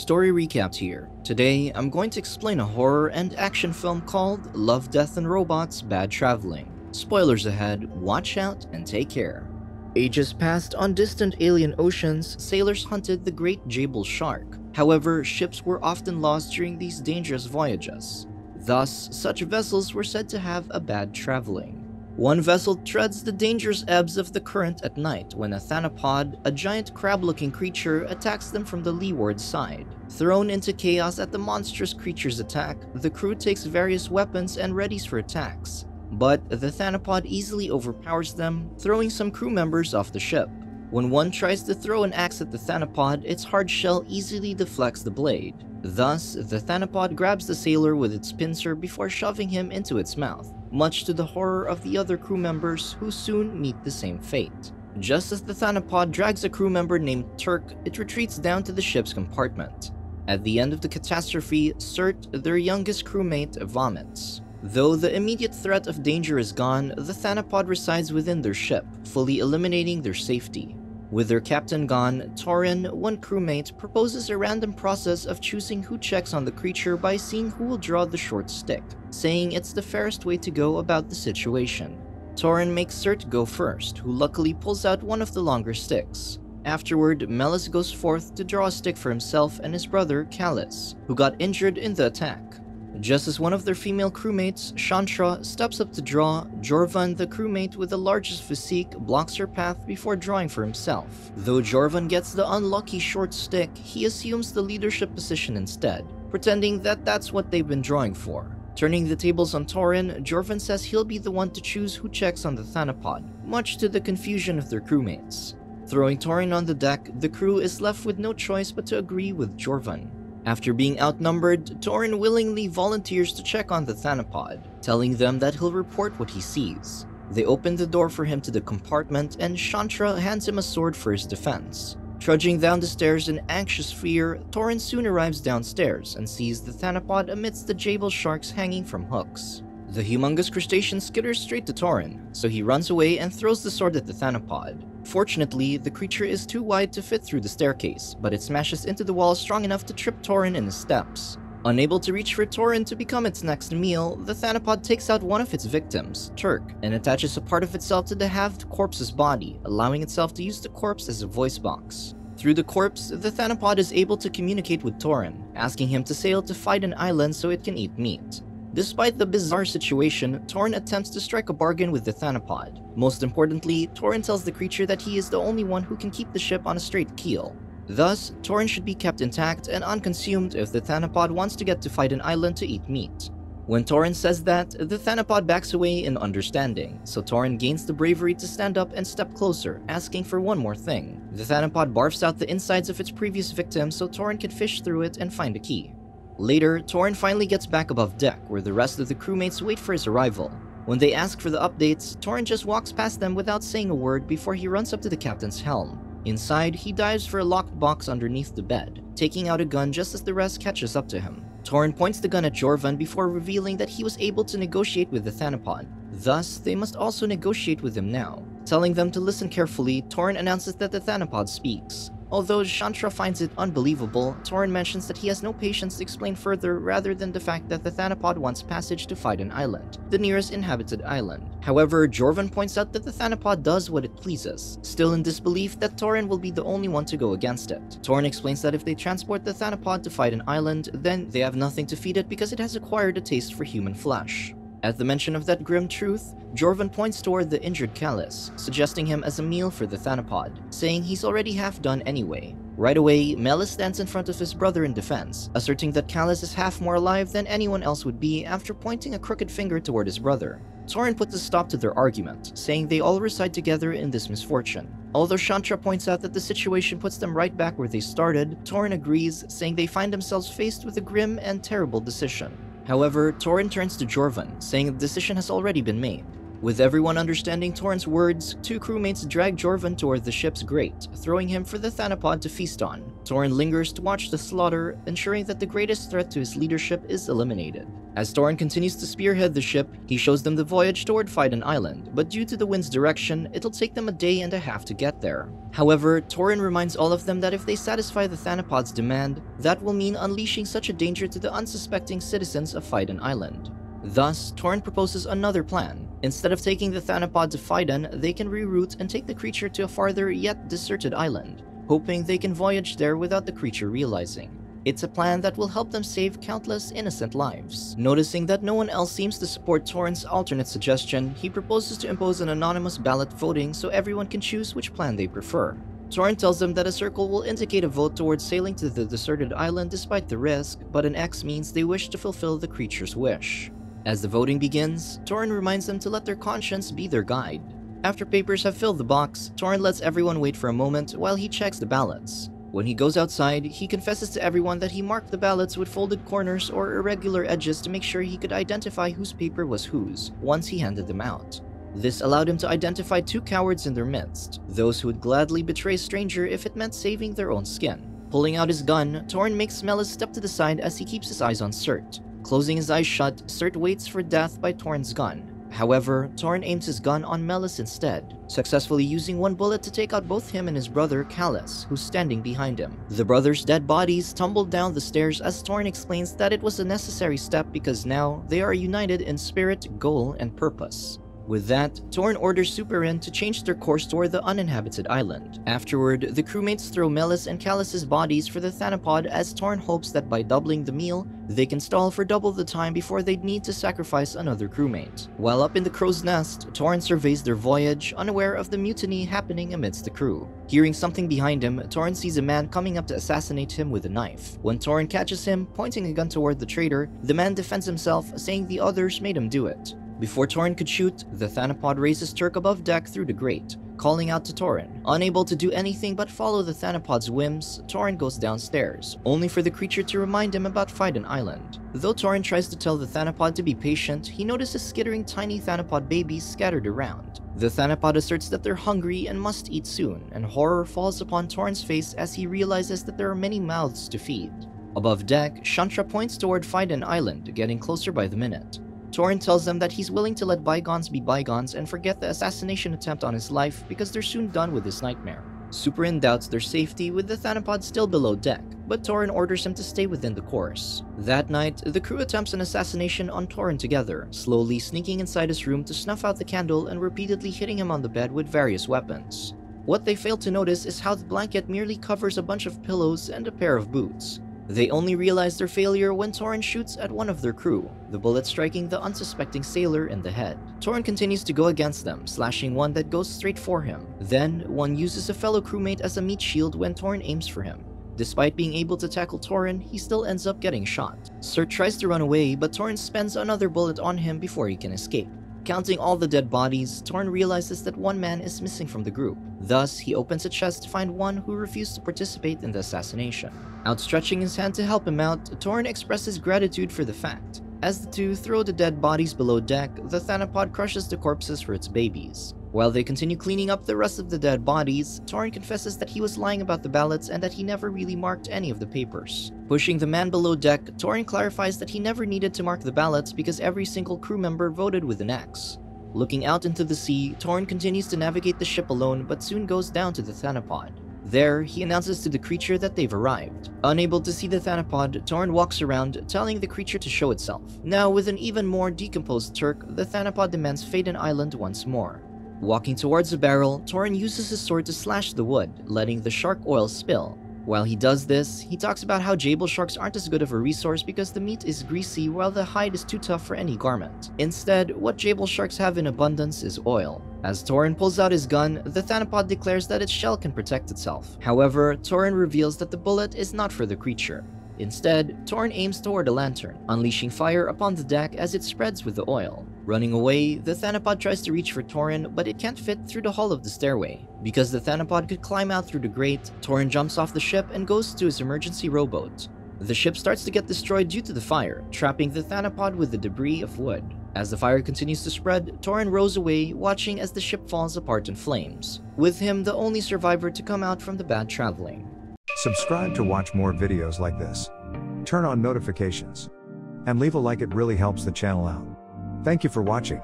Story recaps here. Today, I'm going to explain a horror and action film called Love, Death, and Robots Bad Traveling. Spoilers ahead, watch out and take care. Ages passed on distant alien oceans, sailors hunted the great Jable shark. However, ships were often lost during these dangerous voyages. Thus, such vessels were said to have a bad traveling. One vessel treads the dangerous ebbs of the current at night when a thanapod, a giant crab-looking creature, attacks them from the leeward side. Thrown into chaos at the monstrous creature's attack, the crew takes various weapons and readies for attacks. But the thanapod easily overpowers them, throwing some crew members off the ship. When one tries to throw an axe at the thanapod, its hard shell easily deflects the blade. Thus, the thanapod grabs the sailor with its pincer before shoving him into its mouth much to the horror of the other crew members who soon meet the same fate. Just as the Thanapod drags a crew member named Turk, it retreats down to the ship's compartment. At the end of the catastrophe, Surt, their youngest crewmate, vomits. Though the immediate threat of danger is gone, the Thanapod resides within their ship, fully eliminating their safety. With their captain gone, Torrin, one crewmate, proposes a random process of choosing who checks on the creature by seeing who will draw the short stick, saying it's the fairest way to go about the situation. Torrin makes Surt go first, who luckily pulls out one of the longer sticks. Afterward, Melis goes forth to draw a stick for himself and his brother, Callus, who got injured in the attack. Just as one of their female crewmates, Shantra, steps up to draw, Jorvan, the crewmate with the largest physique, blocks her path before drawing for himself. Though Jorvan gets the unlucky short stick, he assumes the leadership position instead, pretending that that's what they've been drawing for. Turning the tables on Torrin, Jorvan says he'll be the one to choose who checks on the Thanapod, much to the confusion of their crewmates. Throwing Torrin on the deck, the crew is left with no choice but to agree with Jorvan. After being outnumbered, Torrin willingly volunteers to check on the Thanapod, telling them that he'll report what he sees. They open the door for him to the compartment and Shantra hands him a sword for his defense. Trudging down the stairs in anxious fear, Torrin soon arrives downstairs and sees the Thanapod amidst the Jable sharks hanging from hooks. The humongous crustacean skitters straight to Torrin, so he runs away and throws the sword at the Thanapod. Fortunately, the creature is too wide to fit through the staircase, but it smashes into the wall strong enough to trip Torrin in his steps. Unable to reach for Torrin to become its next meal, the Thanapod takes out one of its victims, Turk, and attaches a part of itself to the halved corpse's body, allowing itself to use the corpse as a voice box. Through the corpse, the Thanapod is able to communicate with Torrin, asking him to sail to find an island so it can eat meat. Despite the bizarre situation, Torrin attempts to strike a bargain with the Thanapod. Most importantly, Torrin tells the creature that he is the only one who can keep the ship on a straight keel. Thus, Torrin should be kept intact and unconsumed if the Thanapod wants to get to fight an island to eat meat. When Torrin says that, the Thanapod backs away in understanding, so Torrin gains the bravery to stand up and step closer, asking for one more thing. The Thanapod barfs out the insides of its previous victim so Torrin can fish through it and find a key. Later, Torrin finally gets back above deck where the rest of the crewmates wait for his arrival. When they ask for the updates, Torrin just walks past them without saying a word before he runs up to the captain's helm. Inside, he dives for a locked box underneath the bed, taking out a gun just as the rest catches up to him. Torrin points the gun at Jorvan before revealing that he was able to negotiate with the Thanapod. Thus, they must also negotiate with him now. Telling them to listen carefully, Torrin announces that the Thanapod speaks. Although Shantra finds it unbelievable, Torrin mentions that he has no patience to explain further rather than the fact that the Thanapod wants passage to Fiden Island, the nearest inhabited island. However, Jorvan points out that the Thanapod does what it pleases, still in disbelief that Torrin will be the only one to go against it. Torrin explains that if they transport the Thanapod to Fiden Island, then they have nothing to feed it because it has acquired a taste for human flesh. At the mention of that grim truth, Jorvan points toward the injured Callus, suggesting him as a meal for the Thanapod, saying he's already half done anyway. Right away, Melis stands in front of his brother in defense, asserting that Callus is half more alive than anyone else would be after pointing a crooked finger toward his brother. Torrin puts a stop to their argument, saying they all reside together in this misfortune. Although Shantra points out that the situation puts them right back where they started, Torrin agrees, saying they find themselves faced with a grim and terrible decision. However, Torrin turns to Jorvan, saying the decision has already been made. With everyone understanding Torrin's words, two crewmates drag Jorvan toward the ship's grate, throwing him for the Thanapod to feast on. Torrin lingers to watch the slaughter, ensuring that the greatest threat to his leadership is eliminated. As Torrin continues to spearhead the ship, he shows them the voyage toward Phaidon Island, but due to the wind's direction, it'll take them a day and a half to get there. However, Torrin reminds all of them that if they satisfy the Thanapod's demand, that will mean unleashing such a danger to the unsuspecting citizens of Phaidon Island. Thus, Torrin proposes another plan. Instead of taking the Thanapod to Phaidon, they can reroute and take the creature to a farther yet deserted island, hoping they can voyage there without the creature realizing. It's a plan that will help them save countless innocent lives. Noticing that no one else seems to support Torrin's alternate suggestion, he proposes to impose an anonymous ballot voting so everyone can choose which plan they prefer. Torrin tells them that a circle will indicate a vote towards sailing to the deserted island despite the risk, but an X means they wish to fulfill the creature's wish. As the voting begins, Torrin reminds them to let their conscience be their guide. After papers have filled the box, Torrin lets everyone wait for a moment while he checks the ballots. When he goes outside, he confesses to everyone that he marked the ballots with folded corners or irregular edges to make sure he could identify whose paper was whose once he handed them out. This allowed him to identify two cowards in their midst, those who would gladly betray a stranger if it meant saving their own skin. Pulling out his gun, Torrin makes Melis step to the side as he keeps his eyes on Surt. Closing his eyes shut, Surt waits for death by Torrin's gun. However, Torrin aims his gun on Melis instead, successfully using one bullet to take out both him and his brother, Callus, who's standing behind him. The brothers' dead bodies tumble down the stairs as Torrin explains that it was a necessary step because now they are united in spirit, goal, and purpose. With that, Torrin orders Superin to change their course toward the uninhabited island. Afterward, the crewmates throw Melis and Callus's bodies for the Thanapod as Torrin hopes that by doubling the meal, they can stall for double the time before they'd need to sacrifice another crewmate. While up in the crow's nest, Torrin surveys their voyage, unaware of the mutiny happening amidst the crew. Hearing something behind him, Torrin sees a man coming up to assassinate him with a knife. When Torrin catches him, pointing a gun toward the traitor, the man defends himself, saying the others made him do it. Before Torrin could shoot, the Thanapod raises Turk above deck through the grate, calling out to Torrin. Unable to do anything but follow the Thanapod's whims, Torrin goes downstairs, only for the creature to remind him about Phaidon Island. Though Torrin tries to tell the Thanapod to be patient, he notices skittering tiny Thanapod babies scattered around. The Thanapod asserts that they're hungry and must eat soon, and horror falls upon Torin's face as he realizes that there are many mouths to feed. Above deck, Shantra points toward Phaidon Island, getting closer by the minute. Torrin tells them that he's willing to let bygones be bygones and forget the assassination attempt on his life because they're soon done with this nightmare. Superin doubts their safety with the Thanapod still below deck, but Torrin orders him to stay within the course. That night, the crew attempts an assassination on Torrin together, slowly sneaking inside his room to snuff out the candle and repeatedly hitting him on the bed with various weapons. What they fail to notice is how the blanket merely covers a bunch of pillows and a pair of boots. They only realize their failure when Torrin shoots at one of their crew, the bullet striking the unsuspecting sailor in the head. Torrin continues to go against them, slashing one that goes straight for him. Then, one uses a fellow crewmate as a meat shield when Torrin aims for him. Despite being able to tackle Torrin, he still ends up getting shot. Surt tries to run away, but Torrin spends another bullet on him before he can escape. Counting all the dead bodies, Torrin realizes that one man is missing from the group. Thus, he opens a chest to find one who refused to participate in the assassination. Outstretching his hand to help him out, Torrin expresses gratitude for the fact. As the two throw the dead bodies below deck, the Thanapod crushes the corpses for its babies. While they continue cleaning up the rest of the dead bodies, Torrin confesses that he was lying about the ballots and that he never really marked any of the papers. Pushing the man below deck, Torrin clarifies that he never needed to mark the ballots because every single crew member voted with an X. Looking out into the sea, Torrin continues to navigate the ship alone but soon goes down to the Thanapod. There, he announces to the creature that they've arrived. Unable to see the Thanapod, Torrin walks around, telling the creature to show itself. Now, with an even more decomposed Turk, the Thanapod demands Phaidon Island once more. Walking towards the barrel, Torrin uses his sword to slash the wood, letting the shark oil spill. While he does this, he talks about how Jable sharks aren't as good of a resource because the meat is greasy while the hide is too tough for any garment. Instead, what Jable sharks have in abundance is oil. As Torrin pulls out his gun, the Thanapod declares that its shell can protect itself. However, Torrin reveals that the bullet is not for the creature. Instead, Torrin aims toward a lantern, unleashing fire upon the deck as it spreads with the oil. Running away, the Thanapod tries to reach for Torrin, but it can't fit through the hull of the stairway. Because the Thanapod could climb out through the grate, Torrin jumps off the ship and goes to his emergency rowboat. The ship starts to get destroyed due to the fire, trapping the Thanapod with the debris of wood. As the fire continues to spread, Torrin rows away, watching as the ship falls apart in flames, with him the only survivor to come out from the bad traveling. Subscribe to watch more videos like this. Turn on notifications. And leave a like, it really helps the channel out. Thank you for watching.